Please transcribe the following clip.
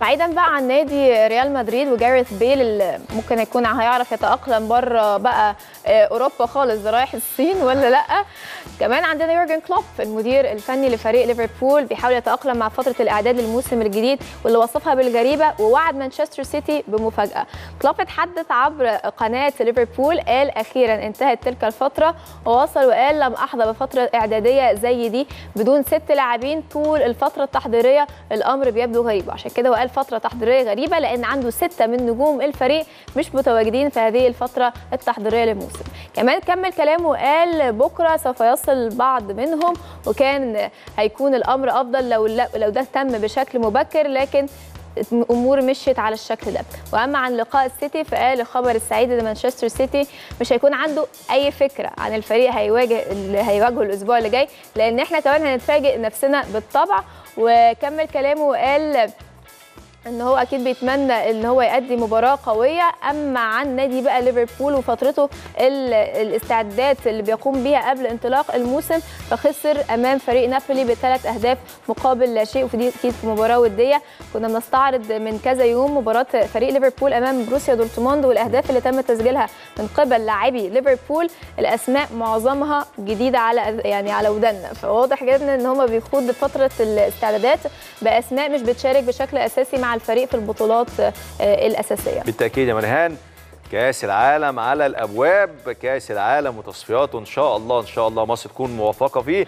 بعيدا بقى عن نادي ريال مدريد وجاريث بيل اللي ممكن يكون هيعرف يتأقلم بره بقى أوروبا خالص رايح الصين ولا لأ؟ كمان عندنا يورجن كلوب المدير الفني لفريق ليفربول بيحاول يتأقلم مع فترة الإعداد للموسم الجديد واللي وصفها بالغريبة ووعد مانشستر سيتي بمفاجأة. كلوب اتحدث عبر قناة ليفربول قال أخيرا انتهت تلك الفترة ووصل وقال لم أحظى بفترة إعدادية زي دي بدون ست لاعبين طول الفترة التحضيرية الأمر بيبدو غريب. عشان كده وقال فتره تحضيريه غريبة لأن عنده ستة من نجوم الفريق مش متواجدين في هذه الفترة التحضيرية للموسم. كمان كمل كلامه وقال بكرة سوف يصل بعض منهم وكان هيكون الأمر أفضل لو لو ده تم بشكل مبكر لكن الأمور مشيت على الشكل ده. وأما عن لقاء السيتي فقال الخبر السعيد إن مانشستر سيتي مش هيكون عنده أي فكرة عن الفريق هيواجه اللي هيواجهه الأسبوع اللي جاي لأن إحنا كمان هنتفاجئ نفسنا بالطبع. وكمل كلامه وقال إن هو أكيد بيتمنى إن هو يأدي مباراة قوية. أما عن نادي بقى ليفربول وفترته الاستعدادات اللي بيقوم بيها قبل انطلاق الموسم فخسر أمام فريق نابولي بثلاث أهداف مقابل لا شيء وفي أكيد في مباراة ودية. كنا بنستعرض من كذا يوم مباراة فريق ليفربول أمام بروسيا دورتموند والأهداف اللي تم تسجيلها من قبل لاعبي ليفربول. الأسماء معظمها جديدة على يعني على ودنا فواضح جدا إن هم بيخوض فتره الاستعدادات بأسماء مش بتشارك بشكل أساسي الفريق في البطولات الأساسية. بالتأكيد يا مرهان كأس العالم على الأبواب كأس العالم وتصفياته إن شاء الله إن شاء الله مصر تكون موفقة فيه.